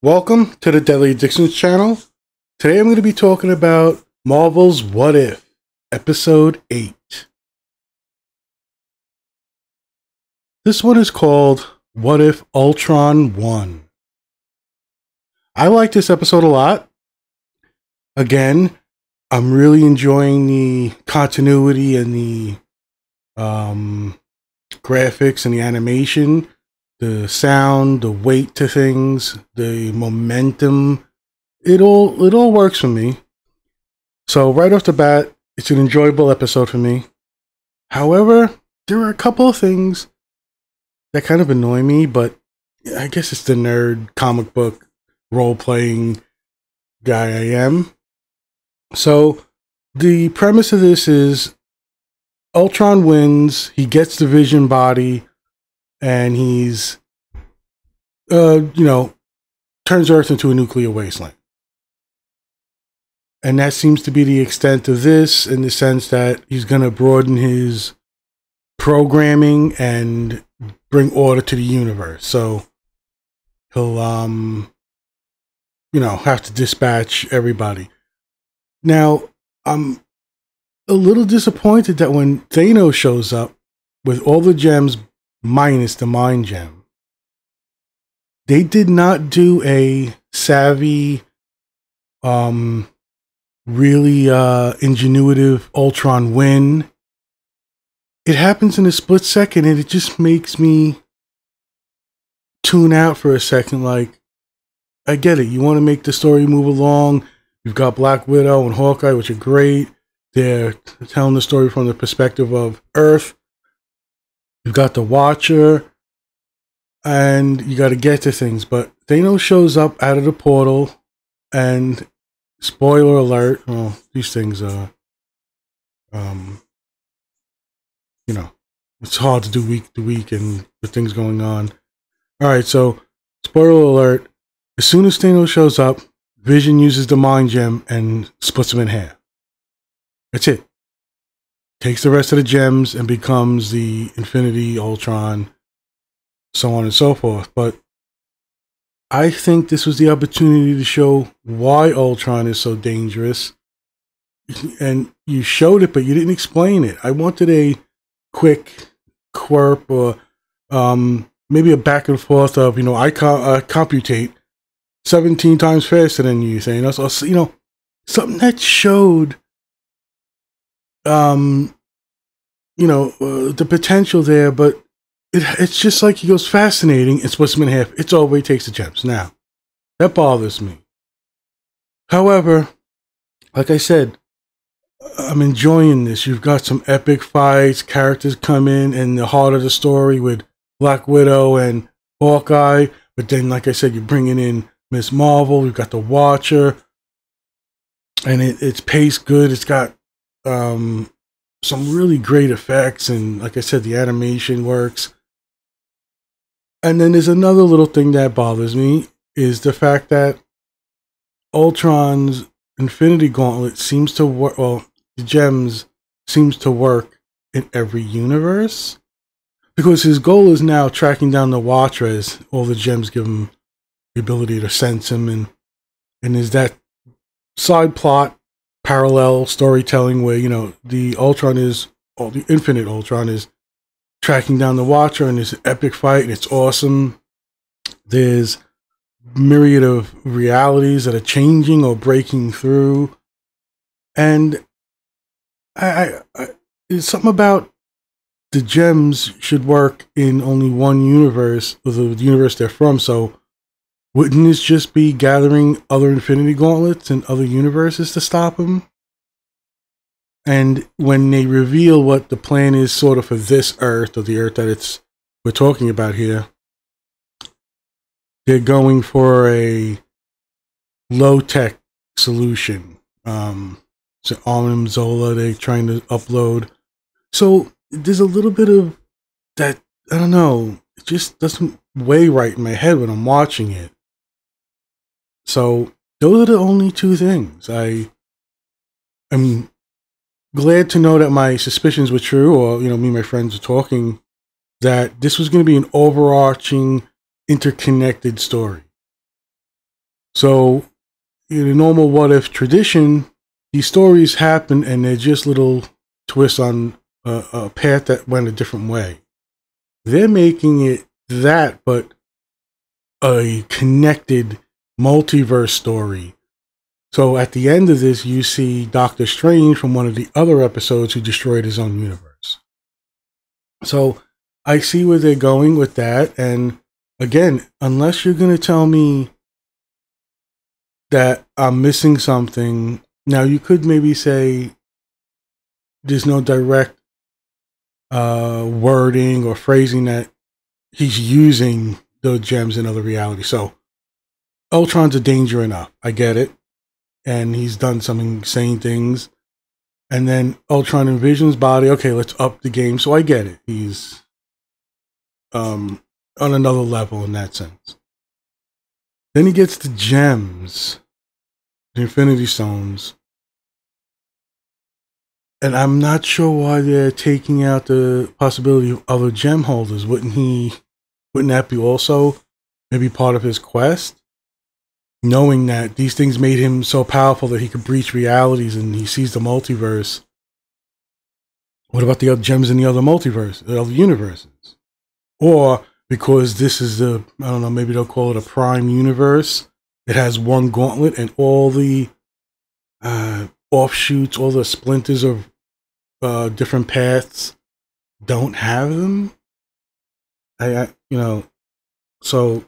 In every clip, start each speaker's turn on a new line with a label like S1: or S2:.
S1: Welcome to the Deadly Addictions channel. Today I'm going to be talking about Marvel's What If, Episode 8. This one is called What If Ultron Won. I like this episode a lot. Again, I'm really enjoying the continuity and the um, graphics and the animation the sound, the weight to things, the momentum. It all it all works for me. So right off the bat, it's an enjoyable episode for me. However, there are a couple of things that kind of annoy me, but I guess it's the nerd comic book role playing guy I am. So the premise of this is Ultron wins, he gets the vision body, and he's uh you know turns earth into a nuclear wasteland. And that seems to be the extent of this in the sense that he's going to broaden his programming and bring order to the universe. So he'll um you know have to dispatch everybody. Now i'm a little disappointed that when thanos shows up with all the gems minus the mind gem. They did not do a savvy, um, really uh, ingenuitive Ultron win. It happens in a split second, and it just makes me tune out for a second. Like, I get it. You want to make the story move along. You've got Black Widow and Hawkeye, which are great. They're telling the story from the perspective of Earth You've got the Watcher, and you got to get to things. But Thanos shows up out of the portal, and spoiler alert. Well, these things are, um, you know, it's hard to do week to week and with things going on. All right, so spoiler alert. As soon as Thanos shows up, Vision uses the mind gem and splits him in half. That's it takes the rest of the gems and becomes the Infinity Ultron, so on and so forth. But I think this was the opportunity to show why Ultron is so dangerous. And you showed it, but you didn't explain it. I wanted a quick quirk or um, maybe a back and forth of, you know, I co- uh, computate 17 times faster than you, saying, us, you know, something that showed um, you know, uh, the potential there, but it, it's just like he goes fascinating. It's what's in half. It's all he takes the gems. Now, that bothers me. However, like I said, I'm enjoying this. You've got some epic fights, characters come in in the heart of the story with Black Widow and Hawkeye. But then, like I said, you're bringing in Miss Marvel. You've got the Watcher, and it, it's paced good. It's got um, some really great effects, and like I said, the animation works. And then there's another little thing that bothers me is the fact that Ultron's Infinity Gauntlet seems to work. Well, the gems seems to work in every universe because his goal is now tracking down the Watcher as all the gems give him the ability to sense him, and and is that side plot parallel storytelling where you know the Ultron is, or the Infinite Ultron is tracking down the Watcher in an epic fight, and it's awesome. There's myriad of realities that are changing or breaking through, and I, I, I it's something about the gems should work in only one universe, the universe they're from. So wouldn't this just be gathering other Infinity Gauntlets and other universes to stop him? And when they reveal what the plan is, sort of for this Earth or the Earth that it's we're talking about here, they're going for a low tech solution. Um, so Arnim Zola, they're trying to upload. So there's a little bit of that. I don't know. It just doesn't weigh right in my head when I'm watching it. So those are the only two things. I am glad to know that my suspicions were true, or you know, me and my friends were talking that this was going to be an overarching, interconnected story. So, in a normal what if tradition, these stories happen and they're just little twists on a, a path that went a different way. They're making it that, but a connected multiverse story. So at the end of this, you see Doctor Strange from one of the other episodes who destroyed his own universe. So I see where they're going with that. And again, unless you're going to tell me that I'm missing something, now you could maybe say there's no direct uh, wording or phrasing that he's using the gems in other realities. So Ultron's a danger enough. I get it. And he's done some insane things. And then Ultron in Vision's body. Okay, let's up the game. So I get it. He's um on another level in that sense. Then he gets the gems, the Infinity Stones. And I'm not sure why they're taking out the possibility of other gem holders. Wouldn't he wouldn't that be also maybe part of his quest? Knowing that these things made him so powerful that he could breach realities and he sees the multiverse. What about the other gems in the other multiverse, the other universes? Or because this is the, I don't know, maybe they'll call it a prime universe. It has one gauntlet and all the uh, offshoots, all the splinters of uh, different paths don't have them. I, I, you know, so,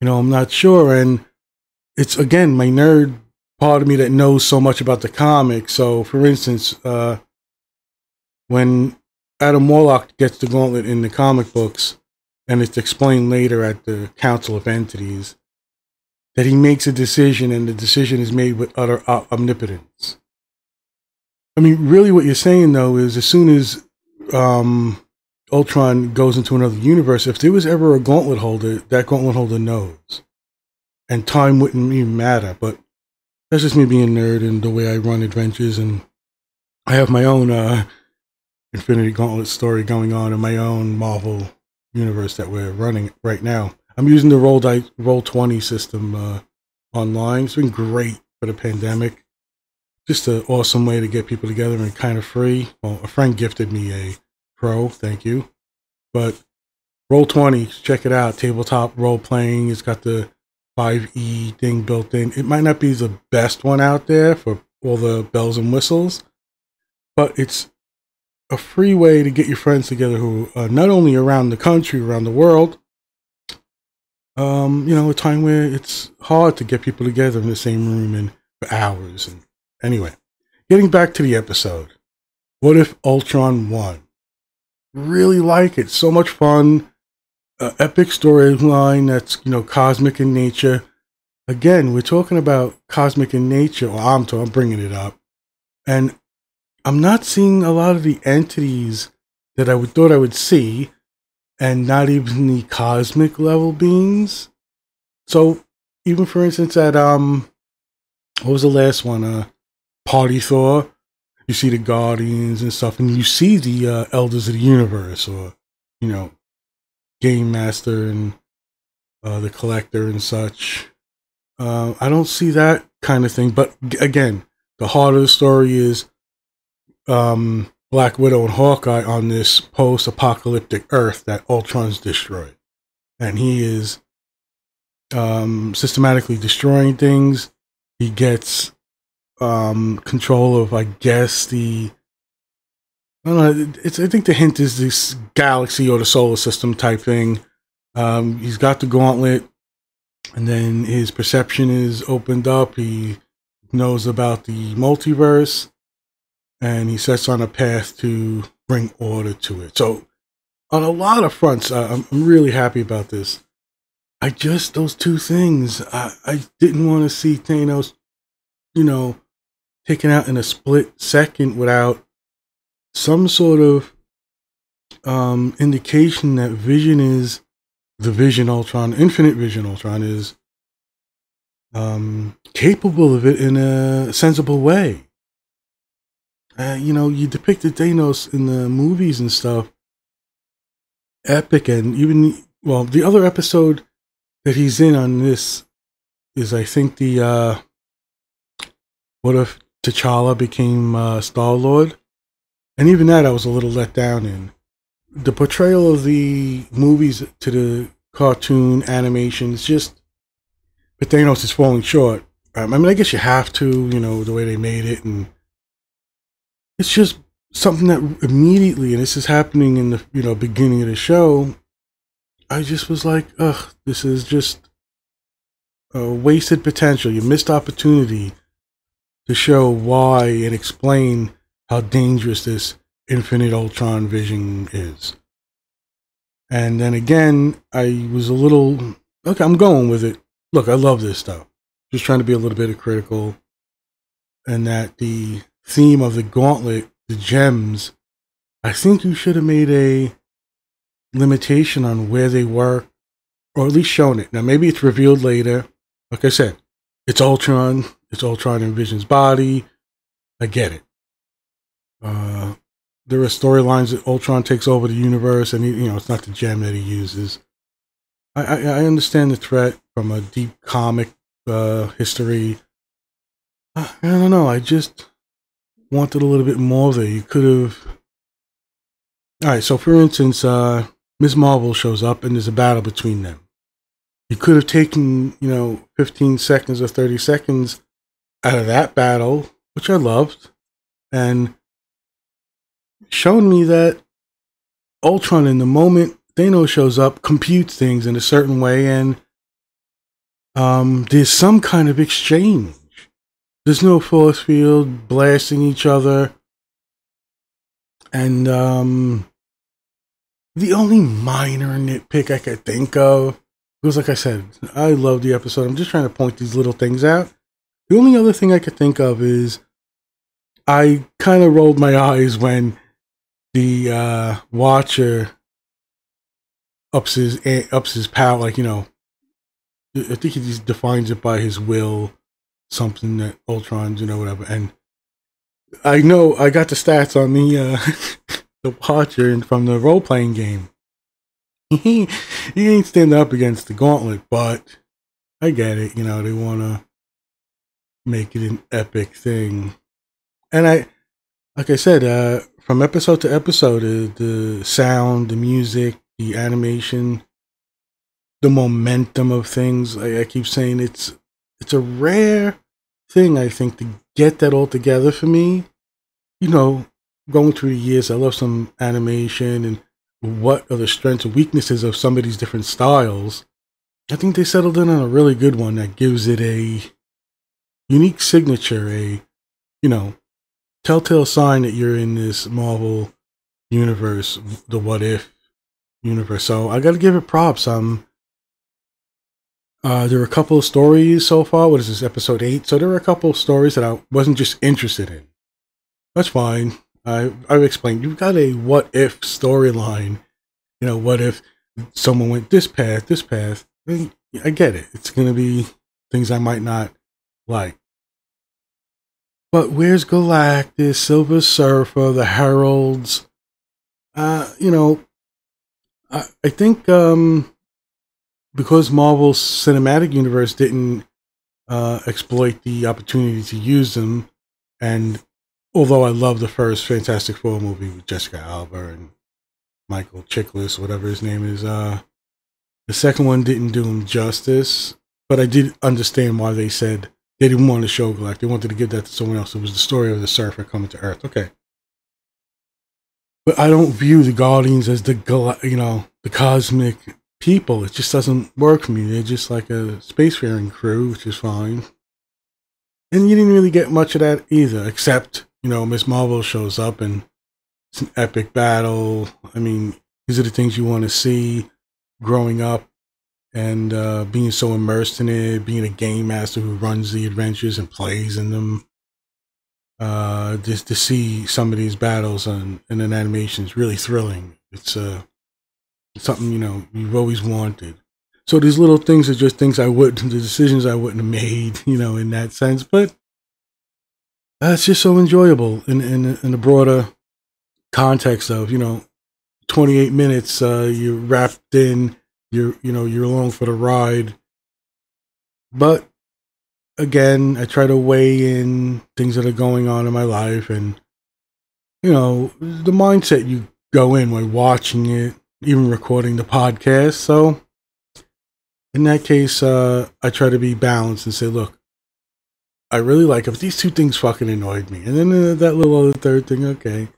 S1: you know, I'm not sure. And it's again my nerd part of me that knows so much about the comic. So, for instance, uh, when Adam Warlock gets the gauntlet in the comic books, and it's explained later at the Council of Entities, that he makes a decision and the decision is made with utter omnipotence. I mean, really, what you're saying though is as soon as um, Ultron goes into another universe, if there was ever a gauntlet holder, that gauntlet holder knows. And time wouldn't even matter. But that's just me being a nerd and the way I run adventures. And I have my own uh, Infinity Gauntlet story going on in my own Marvel universe that we're running right now. I'm using the Roll, Die, Roll 20 system uh, online. It's been great for the pandemic. Just an awesome way to get people together and kind of free. Well, a friend gifted me a Pro. Thank you. But Roll 20, check it out. Tabletop role playing. It's got the 5e thing built in. It might not be the best one out there for all the bells and whistles, but it's a free way to get your friends together who are not only around the country, around the world. Um, you know, a time where it's hard to get people together in the same room and for hours. And anyway, getting back to the episode. What if Ultron won? Really like it. So much fun. Uh, epic storyline that's, you know, cosmic in nature. Again, we're talking about cosmic in nature. Well, I'm, talking, I'm bringing it up. And I'm not seeing a lot of the entities that I would thought I would see, and not even the cosmic level beings. So, even for instance, at um, what was the last one? Uh, Party Thor you see the Guardians and stuff, and you see the uh, Elders of the Universe, or you know, Game Master and uh, the Collector and such. Uh, I don't see that kind of thing, but again, the heart of the story is um, Black Widow and Hawkeye on this post-apocalyptic Earth that Ultron's destroyed, and he is um, systematically destroying things. He gets um, control of, I guess, the. I don't know. It's. I think the hint is this galaxy or the solar system type thing. Um, he's got the gauntlet, and then his perception is opened up. He knows about the multiverse, and he sets on a path to bring order to it. So, on a lot of fronts, I'm, I'm really happy about this. I just those two things. I, I didn't want to see Thanos, you know, taken out in a split second without some sort of um, indication that Vision is the Vision Ultron, Infinite Vision Ultron is um, capable of it in a sensible way. Uh, you know, you depicted Thanos in the movies and stuff, epic, and even well, the other episode that he's in on this is, I think, the uh, what if T'Challa became uh, Star Lord, and even that I was a little let down in. The portrayal of the movies to the cartoon animation is just, but Thanos is falling short. Um, I mean, I guess you have to, you know, the way they made it, and it's just something that immediately, and this is happening in the you know beginning of the show. I just was like, ugh, this is just a wasted potential. You missed opportunity to show why and explain how dangerous this Infinite Ultron vision is. And then again, I was a little okay. I'm going with it. Look, I love this stuff. Just trying to be a little bit critical, and that the theme of the gauntlet, the gems, I think you should have made a limitation on where they were, or at least shown it. Now, maybe it's revealed later. Like I said, it's Ultron. It's Ultron in Vision's body. I get it. Uh, there are storylines that Ultron takes over the universe, and he, you know it's not the gem that he uses. I, I, I understand the threat from a deep comic uh, history. I, I don't know. I just wanted a little bit more there. You could have. All right. So, for instance, uh, Ms. Marvel shows up, and there's a battle between them. You could have taken, you know, 15 seconds or 30 seconds out of that battle, which I loved, and shown me that Ultron, in the moment Thanos shows up, computes things in a certain way, and um, there's some kind of exchange. There's no force field blasting each other. And um, the only minor nitpick I could think of, because like I said, I love the episode. I'm just trying to point these little things out. The only other thing I could think of is I kind of rolled my eyes when the uh, watcher ups his ups his power, like you know, I think he defines it by his will, something that Ultron's, you know, whatever. And I know I got the stats on the uh, the watcher from the role playing game. He he ain't standing up against the gauntlet, but I get it. You know, they want to make it an epic thing, and I, like I said, uh, from episode to episode, uh, the sound, the music, the animation, the momentum of things. I, I keep saying it's it's a rare thing I think to get that all together for me. You know, going through the years, I love some animation and what are the strengths and weaknesses of some of these different styles. I think they settled in on a really good one that gives it a unique signature, a you know, telltale sign that you're in this Marvel universe, the what if universe. So I got to give it props. Um, uh, there were a couple of stories so far. What is this, episode eight? So there were a couple of stories that I wasn't just interested in. That's fine. I I've explained. You've got a what if storyline. You know, what if someone went this path, this path? I get it. It's gonna be things I might not like. But where's Galactus, Silver Surfer, the Heralds? Uh, you know, I, I think um, because Marvel's cinematic universe didn't uh, exploit the opportunity to use them, and although I love the first Fantastic Four movie with Jessica Alba and Michael Chiklis, whatever his name is, uh, the second one didn't do him justice. But I did understand why they said they didn't want to show Galactus. They wanted to give that to someone else. It was the story of the Surfer coming to Earth. Okay. But I don't view the Guardians as the you know the cosmic people. It just doesn't work for me. They're just like a spacefaring crew, which is fine. And you didn't really get much of that either, except you know Miss Marvel shows up and it's an epic battle. I mean, these are the things you want to see growing up and uh, being so immersed in it, being a game master who runs the adventures and plays in them uh, just to see some of these battles on, in an animation is really thrilling. It's uh, something you know you've always wanted. So these little things are just things I wouldn't, the decisions I wouldn't have made, you know, in that sense. But uh, it's just so enjoyable in in, in the broader context of you know, 28 minutes. Uh, you're wrapped in you're you know you're along for the ride. But again, I try to weigh in things that are going on in my life and you know, the mindset you go in when watching it, even recording the podcast. So in that case, uh, I try to be balanced and say, look, I really like it, but these two things fucking annoyed me. And then uh, that little other third thing, okay.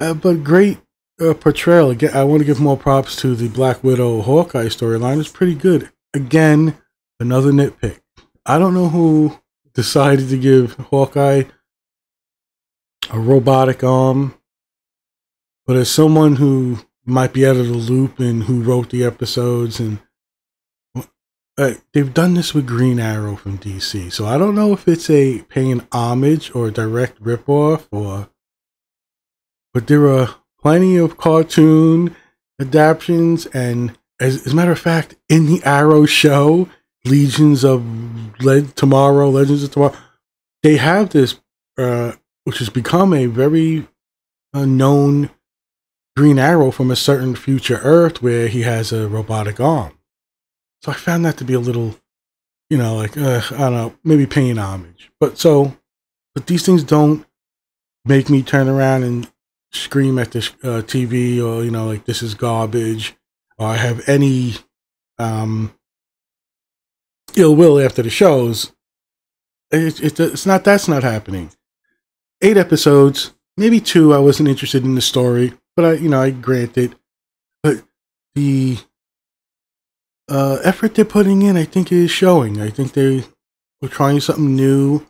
S1: Uh, but great uh, portrayal. Again, I want to give more props to the Black Widow Hawkeye storyline. It's pretty good. Again, another nitpick. I don't know who decided to give Hawkeye a robotic arm, but as someone who might be out of the loop and who wrote the episodes and uh, they've done this with Green Arrow from DC, so I don't know if it's a paying homage or a direct ripoff, or but there are plenty of cartoon adaptations, and as, as a matter of fact, in the Arrow show, Legions of Led Tomorrow, Legends of Tomorrow, they have this, uh, which has become a very uh, known Green Arrow from a certain future Earth where he has a robotic arm. So I found that to be a little, you know, like, uh, I don't know, maybe paying homage. But so, but these things don't make me turn around and scream at this uh, TV or, you know, like, this is garbage or I have any um, ill will after the shows. It, it, it's not, that's not happening. Eight episodes, maybe two, I wasn't interested in the story, but I, you know, I grant it. But the uh, effort they're putting in, I think, is showing. I think they were trying something new.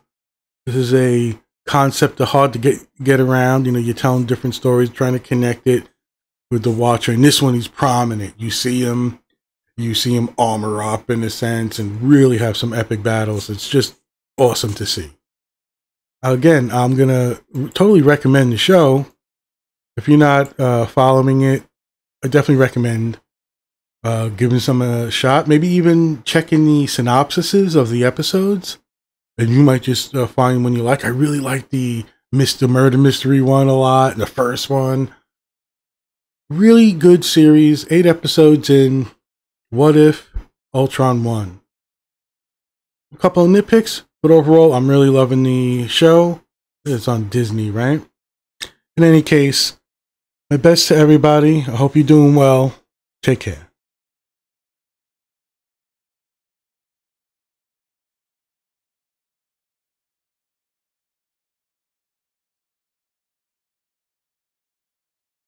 S1: This is a concept are hard to get get around. You know, you're telling different stories, trying to connect it with the watcher. And this one, he's prominent. You see him, you see him armor up in a sense, and really have some epic battles. It's just awesome to see. Again, I'm gonna totally recommend the show. If you're not uh, following it, I definitely recommend uh, giving some a shot. Maybe even checking the synopsises of the episodes, and you might just uh, find one you like. I really like the Mr. Murder Mystery one a lot, the first one. Really good series, eight episodes in. What if Ultron won? A couple of nitpicks, but overall, I'm really loving the show. It's on Disney, right? In any case, my best to everybody. I hope you're doing well. Take care.